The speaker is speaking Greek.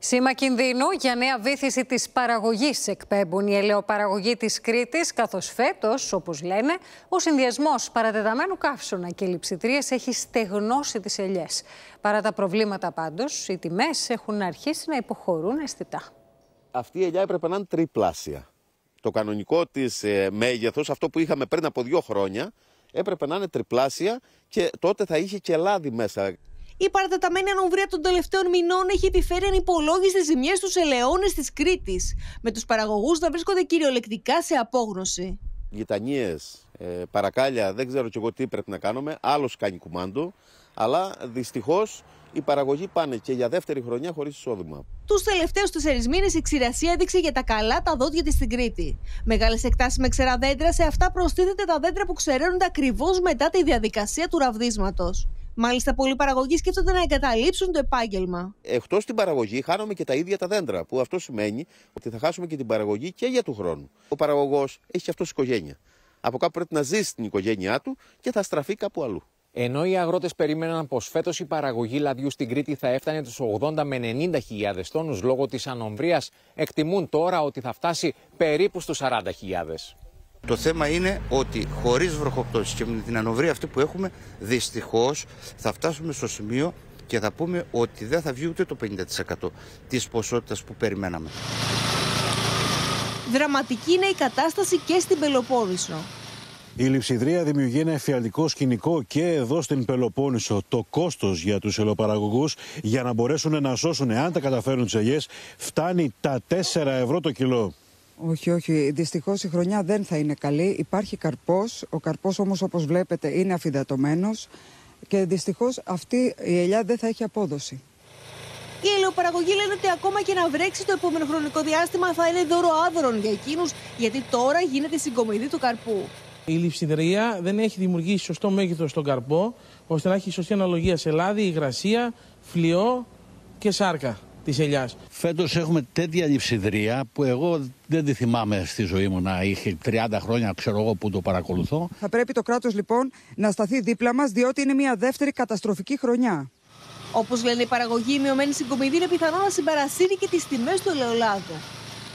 Σήμα κινδύνου για νέα βήθηση της παραγωγής εκπέμπουν οι ελαιοπαραγωγοί της Κρήτης, καθώς φέτος, όπως λένε, ο συνδυασμός παρατεταμένου καύσωνα και λειψητρίες έχει στεγνώσει τις ελιές. Παρά τα προβλήματα πάντως, οι τιμές έχουν αρχίσει να υποχωρούν αισθητά. Αυτή η ελιά έπρεπε να είναι τριπλάσια. Το κανονικό της ε, μέγεθος, αυτό που είχαμε πριν από δύο χρόνια, έπρεπε να είναι τριπλάσια και τότε θα είχε και λάδι μέσα. Η παρατεταμένη ανομβρία των τελευταίων μηνών έχει επιφέρει ανυπολόγιστε ζημιές στους ελαιώνες της Κρήτης, με τους παραγωγούς να βρίσκονται κυριολεκτικά σε απόγνωση. Γειτανιέ, ε, παρακάλια, δεν ξέρω κι εγώ τι πρέπει να κάνουμε. Άλλος κάνει κουμάντο. Αλλά δυστυχώς οι παραγωγοί πάνε και για δεύτερη χρονιά χωρίς εισόδημα. Τους τελευταίους τέσσερις μήνες η ξηρασία έδειξε για τα καλά τα δόντια της στην Κρήτη. Μεγάλες εκτάσεις με ξερά δέντρα, σε αυτά προστίθεται τα δέντρα που ξεραίνονται ακριβώς μετά τη διαδικασία του ραβδίσματος. Μάλιστα, πολλοί παραγωγοί σκέφτονται να εγκαταλείψουν το επάγγελμα. Εκτός την παραγωγή, χάνουμε και τα ίδια τα δέντρα. Που αυτό σημαίνει ότι θα χάσουμε και την παραγωγή και για του χρόνου. Ο παραγωγός έχει και αυτός οικογένεια. Από κάπου πρέπει να ζήσει την οικογένειά του και θα στραφεί κάπου αλλού. Ενώ οι αγρότες περίμεναν πως φέτος η παραγωγή λαδιού στην Κρήτη θα έφτανε τους 80 με 90 χιλιάδες τόνους λόγω της ανομβρίας, εκτιμούν τώρα ότι θα φτάσει περίπου στους 40 το θέμα είναι ότι χωρίς βροχοπτώσεις και με την ανοβρία αυτή που έχουμε, δυστυχώς θα φτάσουμε στο σημείο και θα πούμε ότι δεν θα βγει ούτε το 50% της ποσότητας που περιμέναμε. Δραματική είναι η κατάσταση και στην Πελοπόννησο. Η λειψιδρία δημιουργεί ένα εφιαλτικό σκηνικό και εδώ στην Πελοπόννησο. Το κόστος για τους ελαιοπαραγωγού για να μπορέσουν να σώσουν, εάν τα καταφέρουν τις ελιές, φτάνει τα 4 ευρώ το κιλό. Όχι, όχι. Δυστυχώς η χρονιά δεν θα είναι καλή. Υπάρχει καρπός. Ο καρπός όμως, όπως βλέπετε, είναι αφιδατωμένο. Και δυστυχώς αυτή η ελιά δεν θα έχει απόδοση. Οι ελαιοπαραγωγοί λένε ότι ακόμα και να βρέξει το επόμενο χρονικό διάστημα θα είναι δώρο άδωρον για εκείνους, γιατί τώρα γίνεται η συγκομιδή του καρπού. Η λειψιδρία δεν έχει δημιουργήσει σωστό μέγεθος στον καρπό, ώστε να έχει σωστή αναλογία σε λάδι, υγρασία, φλοιό και σάρκα της ελιάς. Φέτος έχουμε τέτοια λειψιδρία που εγώ δεν τη θυμάμαι στη ζωή μου να είχε 30 χρόνια, ξέρω εγώ που το παρακολουθώ. Θα πρέπει το κράτος λοιπόν να σταθεί δίπλα μας, διότι είναι μια δεύτερη καταστροφική χρονιά. Όπως λένε οι παραγωγοί, η μειωμένη συγκομιδή είναι πιθανό να συμπαρασύρει και τις τιμές του ελαιολάδου.